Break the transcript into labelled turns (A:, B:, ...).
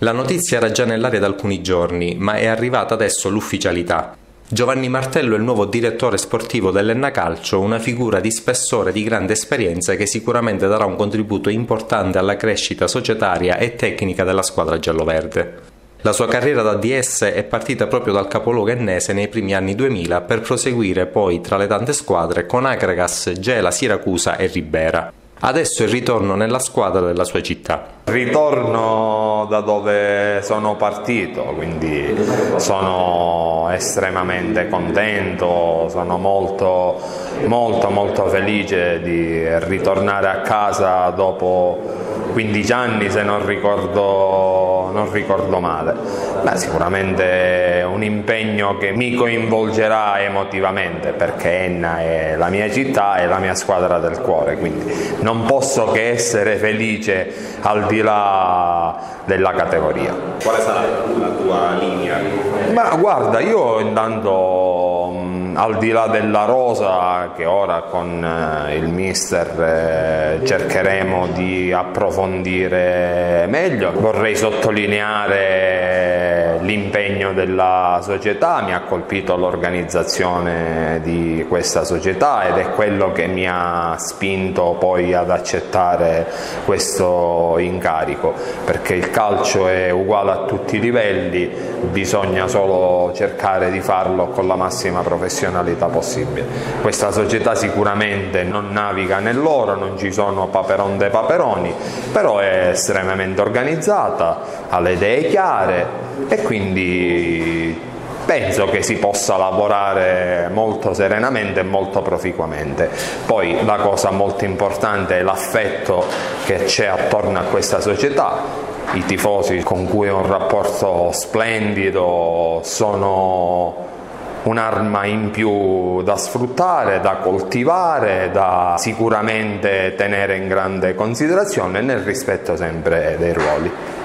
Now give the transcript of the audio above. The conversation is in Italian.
A: La notizia era già nell'aria da alcuni giorni, ma è arrivata adesso l'ufficialità. Giovanni Martello è il nuovo direttore sportivo dell'Enna Calcio, una figura di spessore e di grande esperienza che sicuramente darà un contributo importante alla crescita societaria e tecnica della squadra gialloverde. La sua carriera da DS è partita proprio dal capoluogo ennese nei primi anni 2000 per proseguire poi tra le tante squadre con Akragas, Gela, Siracusa e Ribera. Adesso il ritorno nella squadra della sua città.
B: Ritorno da dove sono partito, quindi sono estremamente contento, sono molto, molto, molto felice di ritornare a casa dopo 15 anni se non ricordo, non ricordo male. Beh, sicuramente un impegno che mi coinvolgerà emotivamente perché Enna è la mia città e la mia squadra del cuore, quindi non posso che essere felice al di là della categoria.
A: Quale sarà la tua linea?
B: Ma guarda, io intanto al di là della rosa che ora con eh, il mister eh, cercheremo di approfondire meglio, vorrei sottolineare l'impegno della società, mi ha colpito l'organizzazione di questa società ed è quello che mi ha spinto poi ad accettare questo incarico, perché il calcio è uguale a tutti i livelli, bisogna solo cercare di farlo con la massima professionalità possibile. Questa società sicuramente non naviga nell'oro, non ci sono paperon dei paperoni, però è estremamente organizzata, ha le idee chiare e quindi penso che si possa lavorare molto serenamente e molto proficuamente. Poi la cosa molto importante è l'affetto che c'è attorno a questa società, i tifosi con cui ho un rapporto splendido sono un'arma in più da sfruttare, da coltivare, da sicuramente tenere in grande considerazione nel rispetto sempre dei ruoli.